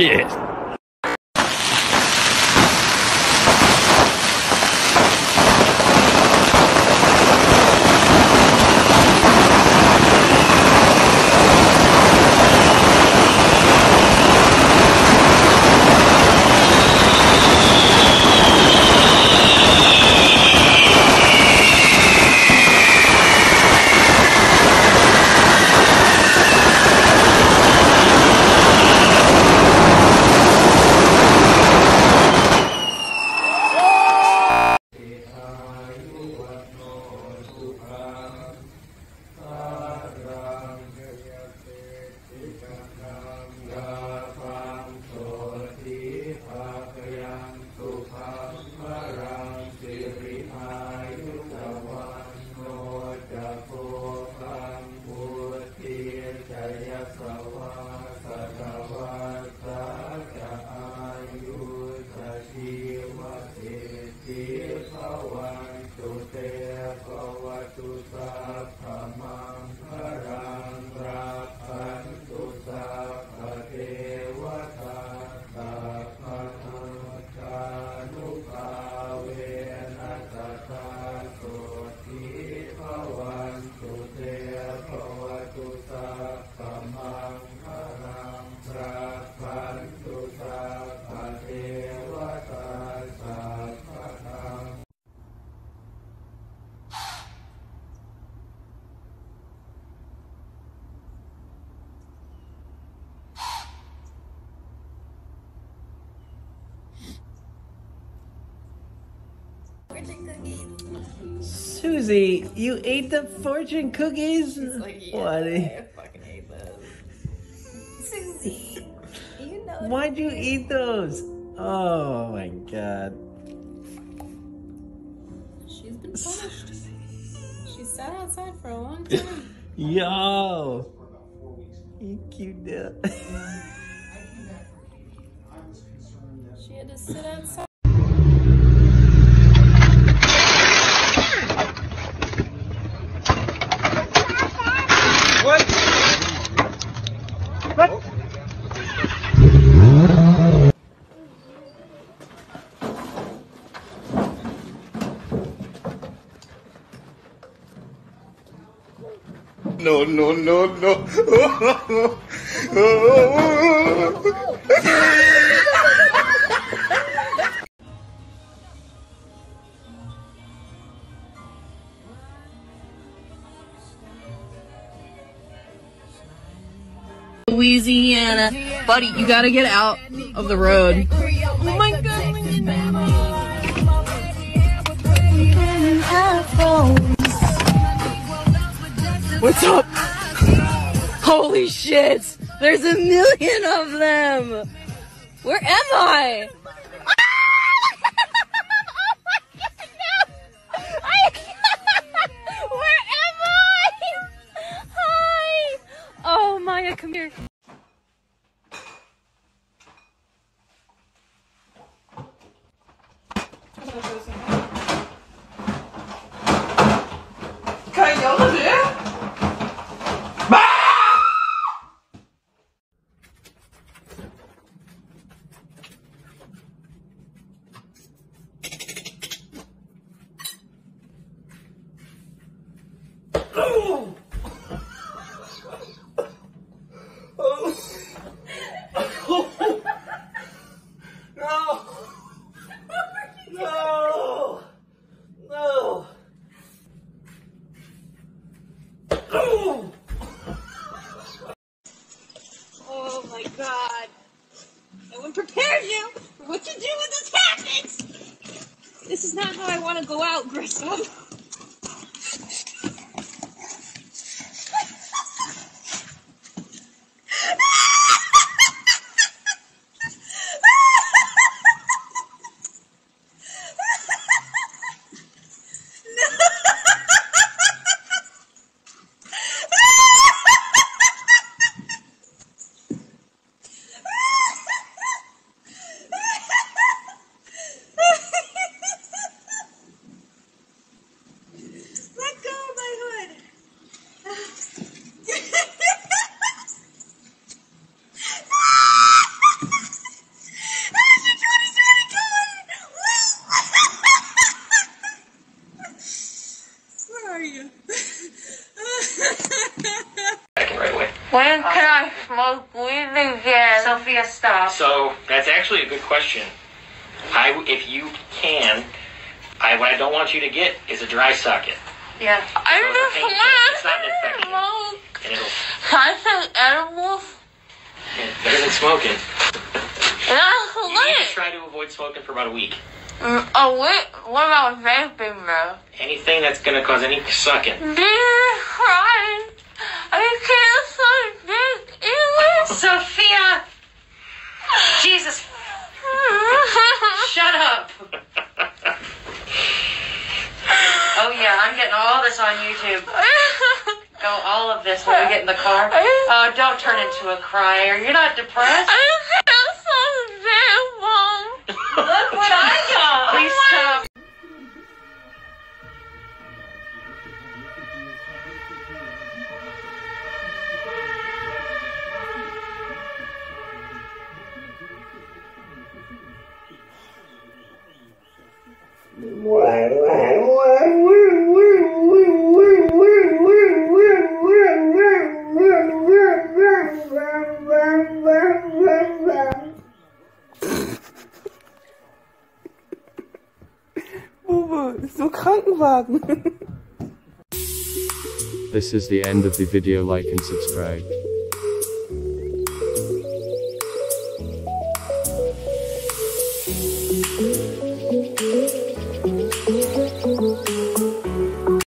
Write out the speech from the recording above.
Cheers. Shit. Susie, you ate the fortune cookies? what? I fucking hate those. Susie, you know. Why'd you eat those? Oh my god. She's been punished. She sat outside for a long time. Yo! You cute dude. She had to sit outside. No, no, no, no. Louisiana. Buddy, you gotta get out of the road. Oh my god. What's up? Holy shit! There's a million of them! Where am I? No! No! No! Oh my god. No one prepared you for what you do when this happens! This is not how I want to go out, Grissom. Was breathing again. Sophia, stop. So that's actually a good question. I, if you can, I, what I don't want you to get is a dry socket, Yeah. I Those are just painful. want It's not an infection. smoke. and it'll I take edibles? it's better than smoking. That's You need to try to avoid smoking for about a week. Mm, Oh, wait. What about vaping, though? Anything that's gonna cause any sucking. Jesus Christ. I can't dick either. Sophia! Jesus, shut up. Oh, yeah, I'm getting all this on YouTube. Go all of this when we get in the car. Oh, don't turn into a crier. You're not depressed. I can't suck dick, Mom. Look what I got. Please stop. Bube, so Krankenwagen. This is the end of the video like and subscribe.